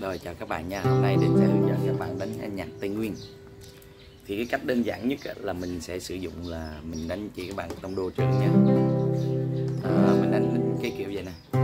Rồi chào các bạn nha, hôm nay Đình sẽ hướng dẫn các bạn đánh nhạc Tây Nguyên. Thì cái cách đơn giản nhất là mình sẽ sử dụng là mình đánh chỉ các bạn tông đô trưởng nha. À, Mình đánh cái kiểu vậy nè.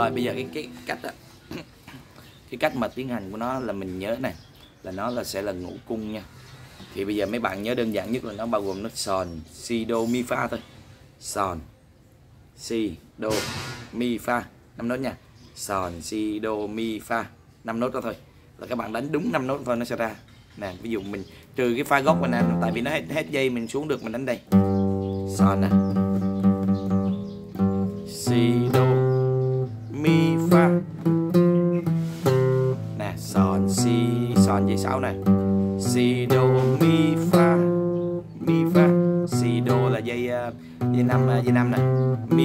Rồi bây giờ cái cái cách đó, cái cách mà tiến hành của nó là mình nhớ này là nó là sẽ là ngũ cung nha. Thì bây giờ mấy bạn nhớ đơn giản nhất là nó bao gồm nó sòn si đô mi fa thôi. Sòn si đô mi fa năm nốt nha. Sòn si đô mi fa năm nốt đó thôi. Là các bạn đánh đúng năm nốt thôi nó sẽ ra. Nè ví dụ mình trừ cái pha gốc mình nè tại vì nó hết, hết dây mình xuống được mình đánh đây. Sòn nè.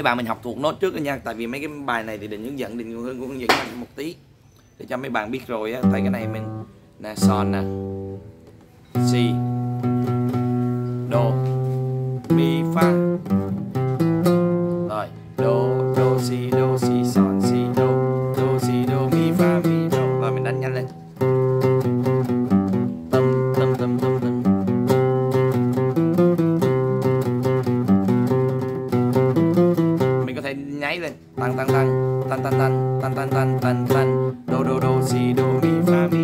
mấy bạn mình học thuộc nốt trước nha, tại vì mấy cái bài này thì định hướng dẫn, định hướng dẫn một tí, để cho mấy bạn biết rồi á. Tại cái này mình, nè, son nè si lên. Tăng tăng tăng tăng tăng tăng tăng tăng tăng tăng tăng do do do, si, do, mi, fa, mi.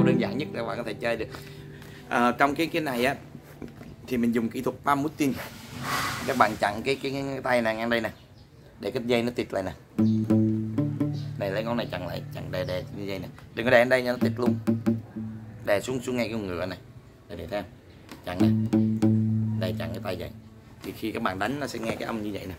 Câu đơn giản nhất để các bạn có thể chơi được. À, trong cái cái này á thì mình dùng kỹ thuật palm mutin các bạn chặn cái cái, cái tay này ngang đây nè để cái dây nó tịt lại nè. Này lấy ngón này chặn lại chặn đè đè như dây nè. Đừng có đè ở đây nha nó tịt luôn. Đè xuống xuống ngay cái ngựa này. Để để theo chặn nè. Đây chặn cái tay vậy. Thì khi các bạn đánh nó sẽ nghe cái âm như vậy nè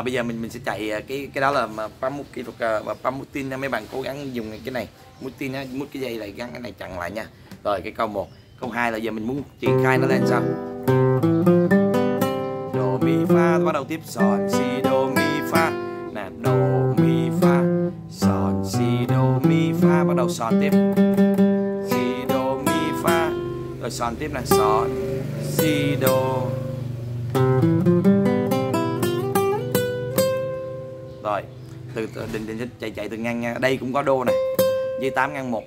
Ờ, bây giờ mình mình sẽ chạy ờ, cái cái đó là mà pamuki ờ, và pamutin nha. Mấy bạn cố gắng dùng cái này mutin nha mút cái dây này gắn cái này chặn lại nha. Rồi, cái câu 1 câu 2 là giờ mình muốn triển khai nó lên sao? Do, mi, fa, bắt đầu tiếp. Son, si, do, mi, fa. Nè, do, mi, fa. Son, si, do, mi, fa, bắt đầu son tiếp. Si, do, mi, fa. Rồi, son tiếp là son, si, do rồi từ, từ định định chạy chạy từ ngang nha đây cũng có đô này. Dây 8 ngang một.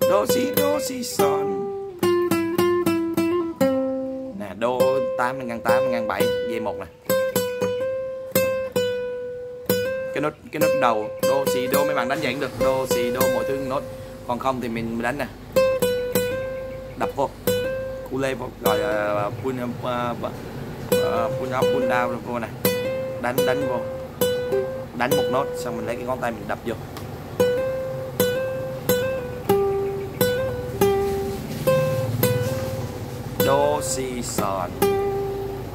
Đô si đô si son. Nè đô 8 ngang 8 ngang 7 dây một nè. Cái nốt cái nốt đầu đô si đô mấy bạn đánh vậy cũng được. Đô si đô mọi thứ nốt. Còn không thì mình đánh nè. Đập vô. Ule gọi là pun down Puna cô này đánh đánh vô. Đánh một nốt, xong mình lấy cái ngón tay mình đập vô. Do si son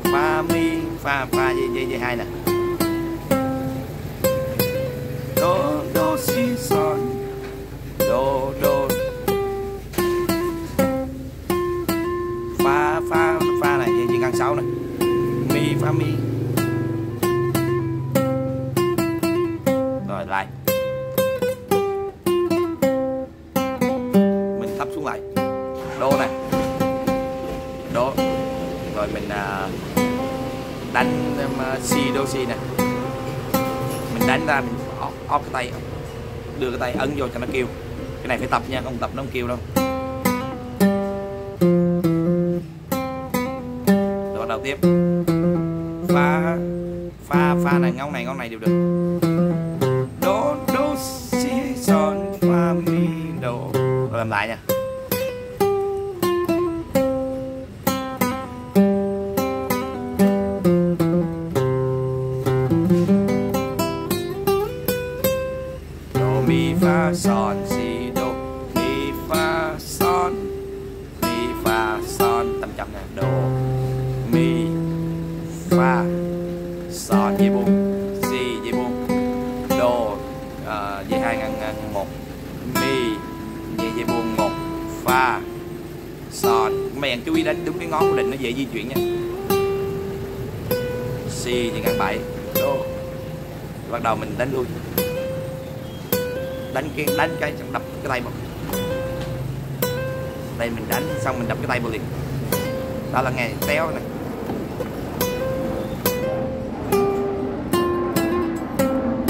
fa mi fa fa gì gì gì hai nè. Đánh um, ờ, si đô si nè mình đánh ra mình óp, óp cái tay đưa cái tay ấn vô cho nó kêu. Cái này phải tập nha không tập nó không kêu đâu. Rồi đầu tiếp. Pha pha pha này ngón này ngón này đều được. Đô đô si son pha mi đô rồi làm lại nha. Mi fa son si đô mi fa son. Mi fa son tâm trăm nè đô. Mi fa son dây buông si dây buông đô ờ, à, dây hai ngàn ngàn một. Mi dây dây buông một. Fa son. Mấy bạn chú ý đánh đúng cái ngón của định nó dễ di chuyển nha. Si dây ngàn bảy. Đô. Bắt đầu mình đánh luôn đánh cái đánh cái xong đập cái tay một đây mình đánh xong mình đập cái tay vào liền. Đó là nghe téo này.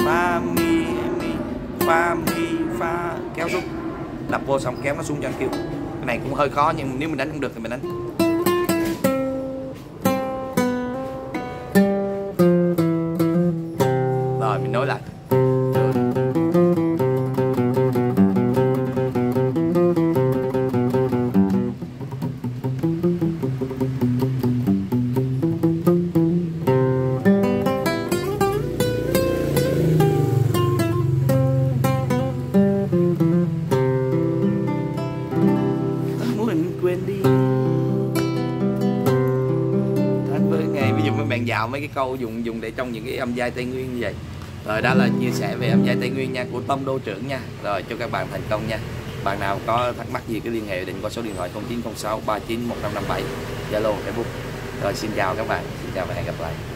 Ba mi mi ba mi, pha, kéo xuống. Đập vô xong kéo nó xuống cho anh kêu. Cái này cũng hơi khó nhưng nếu mình đánh không được thì mình đánh. Mấy cái câu dùng dùng để trong những cái âm giai tây nguyên như vậy. Rồi đó là chia sẻ về âm giai tây nguyên nha, của tâm đô trưởng nha. Rồi chúc các bạn thành công nha. Bạn nào có thắc mắc gì cứ liên hệ định qua số điện thoại 0906 39 1557 zalo, facebook. Rồi xin chào các bạn, xin chào và hẹn gặp lại.